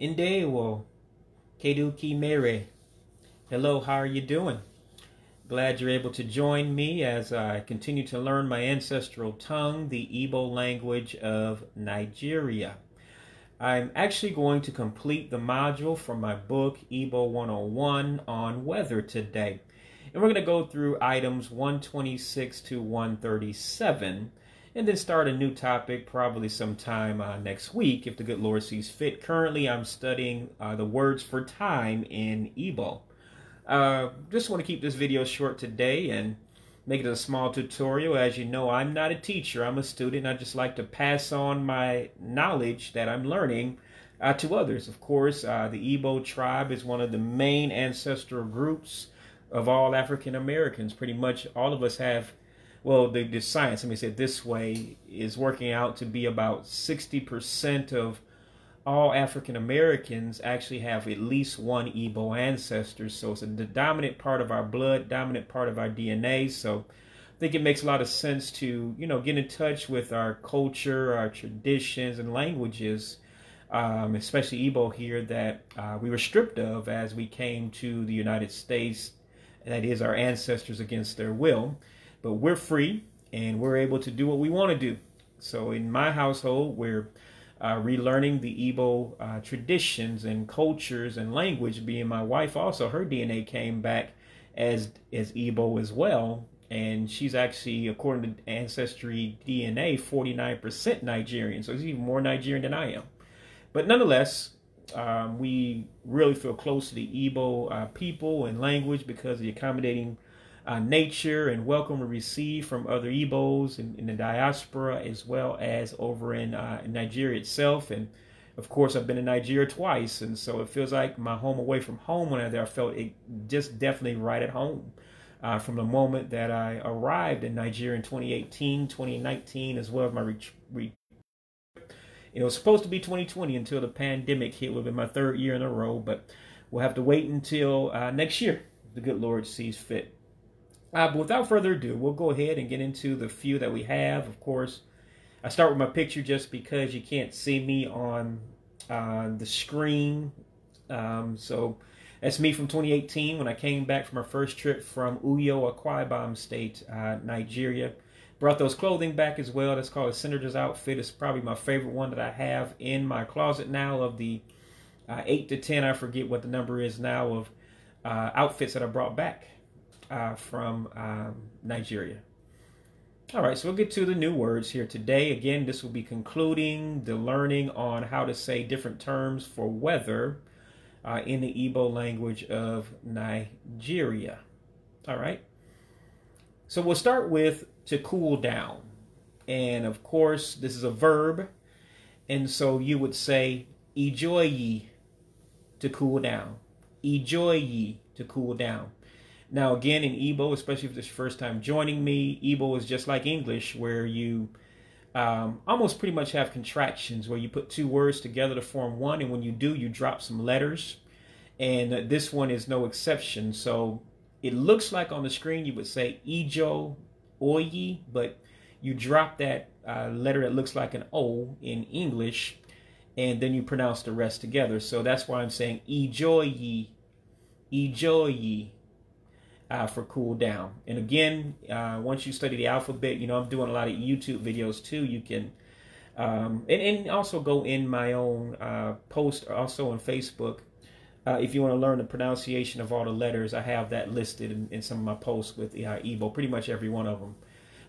Indewo, Keduki Mere. Hello, how are you doing? Glad you're able to join me as I continue to learn my ancestral tongue, the Igbo language of Nigeria. I'm actually going to complete the module from my book, Igbo 101, on weather today. And we're going to go through items 126 to 137 and then start a new topic probably sometime uh, next week if the good Lord sees fit. Currently, I'm studying uh, the words for time in Igbo. Uh, just want to keep this video short today and make it a small tutorial. As you know, I'm not a teacher, I'm a student. I just like to pass on my knowledge that I'm learning uh, to others. Of course, uh, the Igbo tribe is one of the main ancestral groups of all African Americans. Pretty much all of us have well, the, the science, let me say it this way, is working out to be about 60% of all African Americans actually have at least one Igbo ancestor. So it's a, the dominant part of our blood, dominant part of our DNA. So I think it makes a lot of sense to, you know, get in touch with our culture, our traditions, and languages, um, especially Igbo here, that uh, we were stripped of as we came to the United States. That is, our ancestors against their will. But we're free and we're able to do what we want to do. So in my household, we're uh, relearning the Igbo uh, traditions and cultures and language. Being my wife, also her DNA came back as as Igbo as well, and she's actually, according to Ancestry DNA, 49% Nigerian. So she's even more Nigerian than I am. But nonetheless, um, we really feel close to the Igbo uh, people and language because of the accommodating uh, nature and welcome and receive from other Igbos in, in, the diaspora as well as over in, uh, Nigeria itself. And of course, I've been in Nigeria twice, and so it feels like my home away from home when I there. I felt it just definitely right at home. Uh, from the moment that I arrived in Nigeria in 2018, 2019, as well as my retreat. Re- it was supposed to be 2020 until the pandemic hit. It would be my third year in a row, but we'll have to wait until uh, next year. The good Lord sees fit. Uh, but without further ado, we'll go ahead and get into the few that we have. Of course, I start with my picture just because you can't see me on uh, the screen. Um, so that's me from 2018 when I came back from my first trip from Uyo, Akwa Ibom State, uh, Nigeria. Brought those clothing back as well. That's called a Senator's outfit. It's probably my favorite one that I have in my closet now of the uh, 8 to 10, I forget what the number is now, of uh, outfits that I brought back uh, from um, Nigeria. All right, so we'll get to the new words here today. Again, this will be concluding the learning on how to say different terms for weather uh, in the Igbo language of Nigeria. All right. So we'll start with to cool down. And of course, this is a verb. And so you would say, Ijoyi to cool down. Ijoyi to cool down. Now, again, in Igbo, especially if it's your first time joining me, Igbo is just like English, where you um, almost pretty much have contractions where you put two words together to form one, and when you do, you drop some letters. And this one is no exception. So it looks like on the screen you would say Ijo Oyi, but you drop that uh, letter that looks like an O in English, and then you pronounce the rest together. So that's why I'm saying Ijoyi, Ijoyi uh, for cool down. And again, uh, once you study the alphabet, you know, I'm doing a lot of YouTube videos too. You can, um, and, and also go in my own uh, post also on Facebook. Uh, if you want to learn the pronunciation of all the letters, I have that listed in, in some of my posts with uh, Igbo, pretty much every one of them.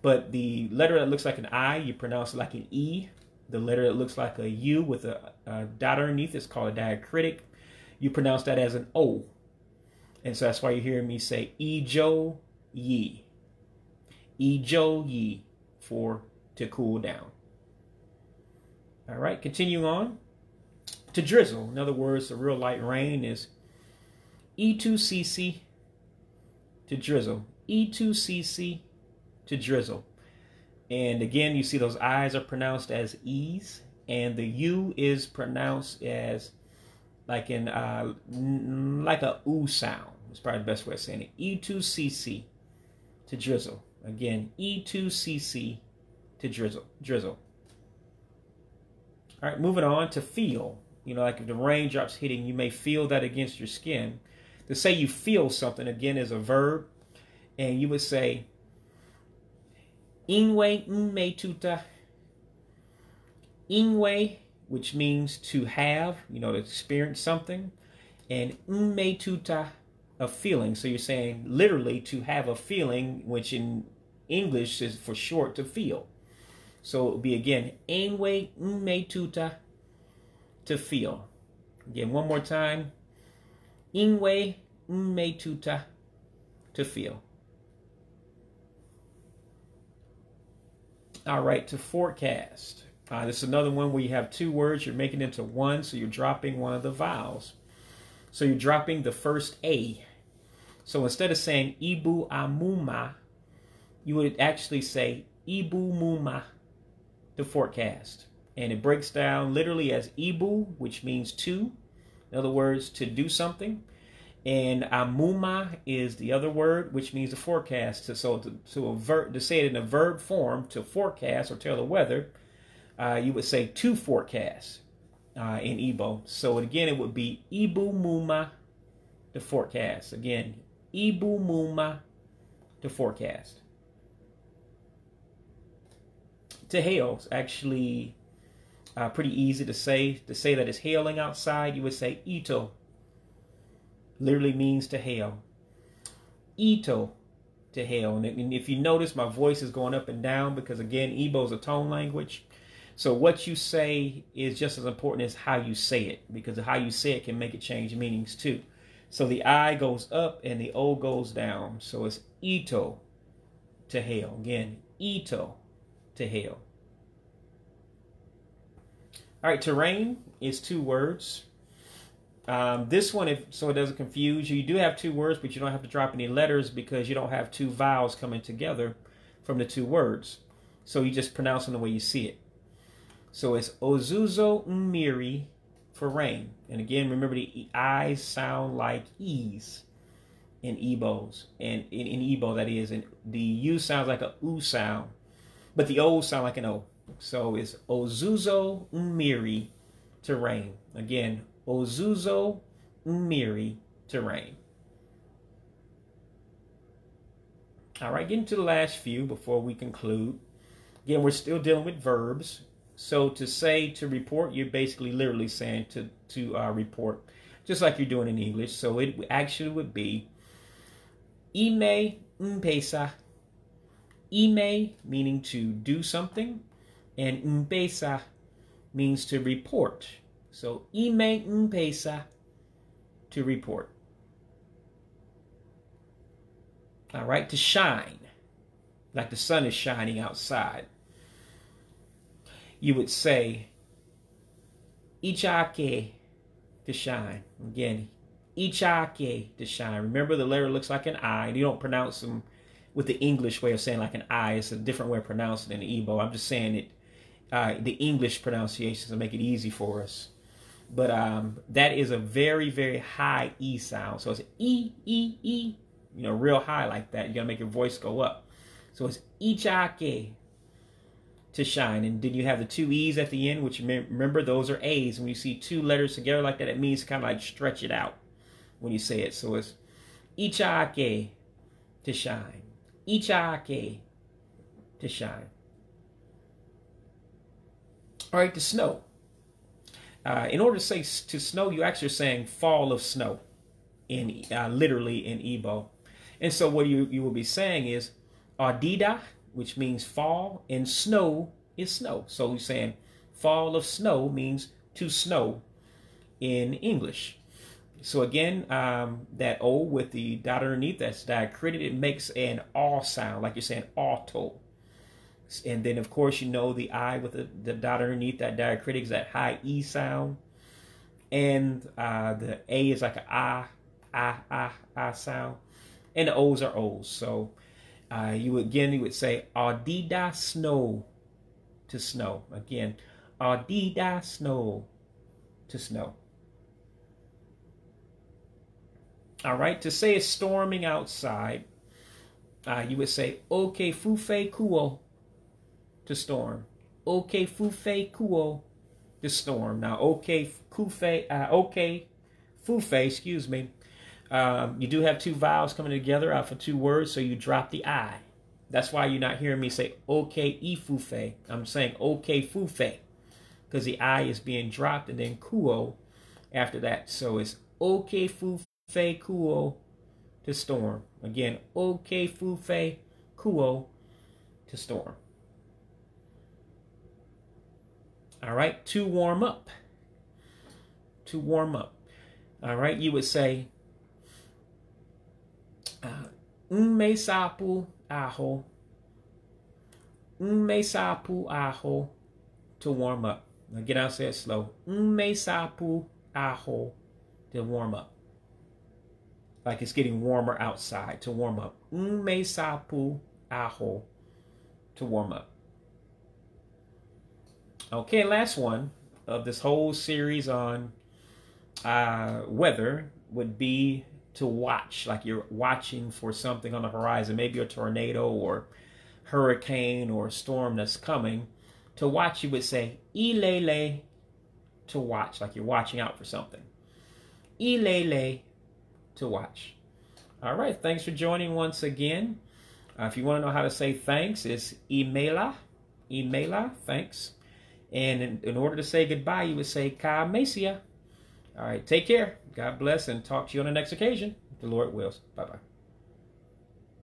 But the letter that looks like an I, you pronounce it like an E. The letter that looks like a U with a, a dot underneath is called a diacritic. You pronounce that as an O. And so that's why you're hearing me say Ijo Yi. Ijo Yi for to cool down. All right, continuing on. To drizzle, in other words, the real light rain is itusisi to drizzle. itusisi to drizzle. And again, you see those I's are pronounced as E's, and the U is pronounced as like in uh, like a oo sound. It's probably the best way of saying it. itusisi to drizzle. Again, itusisi to drizzle. Drizzle. All right, moving on to feel. You know, like if the raindrops hitting, you may feel that against your skin. To say you feel something again is a verb, and you would say Inwe tuta. Inwe, which means to have, you know, to experience something, and tuta, a feeling. So you're saying literally to have a feeling, which in English is for short to feel. So it would be again, Inwe tuta, to feel. Again, one more time. Inwe tuta, to feel. All right, to forecast. Uh, this is another one where you have two words, you're making into one, so you're dropping one of the vowels. So you're dropping the first A. So instead of saying Ibu Amuma, you would actually say Ibu Muma, the forecast. And it breaks down literally as Ibu, which means to. In other words, to do something. And amuma is the other word, which means to forecast. So to, to, avert, to say it in a verb form, to forecast or tell the weather, uh, you would say to forecast uh, in Igbo. So again, it would be Ibu Muma, the forecast. Again, Ibu Muma, the forecast. To hail is actually uh, pretty easy to say. To say that it's hailing outside, you would say Ito literally means to hail. Ito, to hail. And if you notice, my voice is going up and down because, again, Igbo is a tone language. So what you say is just as important as how you say it because how you say it can make it change meanings too. So the I goes up and the O goes down. So it's Ito to hail. Again, Ito to hail. All right, terrain is two words. Um, this one, if so it doesn't confuse you, you do have two words, but you don't have to drop any letters because you don't have two vowels coming together from the two words. So you just pronounce them the way you see it. So it's Ozuzo Miri for rain. And again, remember the I's sound like E's in Igbos. And in, in Igbo, that is. And the U sounds like a U sound. But the O sound like an O. So it's Ozuzo Miri to rain. Again, Ozuzo to rain All right, getting to the last few before we conclude. Again, we're still dealing with verbs. So to say to report, you're basically literally saying to to uh, report, just like you're doing in English. So it actually would be ime mpesa. Ime meaning to do something, and mpesa means to report. So ime mpesa to report. All right, to shine, like the sun is shining outside. You would say ichake to shine. Again, ichake to shine. Remember the letter looks like an I. And you don't pronounce them with the English way of saying like an I. It's a different way of pronouncing it in Igbo. I'm just saying it, uh, the English pronunciations to make it easy for us. But um, that is a very, very high E sound. So it's E, E, E, you know, real high like that. You gotta make your voice go up. So it's Ichake to shine. And then you have the two E's at the end, which remember those are A's. When you see two letters together like that, it means kind of like stretch it out when you say it. So it's Ichake to shine. Ichake to shine. All right, the snow. Uh, in order to say to snow, you actually are saying fall of snow, in uh, literally in Igbo. And so what you, you will be saying is Adida, which means fall, and snow is snow. So you're saying fall of snow means to snow in English. So again, um, that O with the dot underneath, that's diacritic, it makes an all sound, like you're saying auto. And then, of course, you know the I with the, the dot underneath that diacritic is that high E sound. And uh, the A is like a ah, ah, ah, ah sound. And the O's are O's. So uh, you again, you would say Adida snow to snow. Again, Adida snow to snow. All right, to say it's storming outside, uh, you would say Oke fufe kuo to storm. Oke fufe kuo, to storm. Now, okay, kufe, uh, okay, fufe, excuse me. Um, you do have two vowels coming together out for two words, so you drop the I. That's why you're not hearing me say okay ifufe. I'm saying okay fufe because the I is being dropped and then kuo after that. So it's okay fufe kuo to storm. Again, okay fufe kuo to storm. All right, to warm up. To warm up. All right, you would say, uh, un me sapu aho. Un me sapu aho to warm up. Again, I'll say it slow. Un me sapu aho to warm up. Like it's getting warmer outside to warm up. Un me sapu aho to warm up. Okay, last one of this whole series on uh, weather would be to watch, like you're watching for something on the horizon, maybe a tornado or hurricane or storm that's coming. To watch, you would say ilele to watch, like you're watching out for something. Ilele to watch. All right, thanks for joining once again. Uh, if you want to know how to say thanks, it's emaila, emaila, thanks. And in, in, order to say goodbye, you would say Ka Mesia. All right, take care. God bless and talk to you on the next occasion. The Lord wills. Bye bye.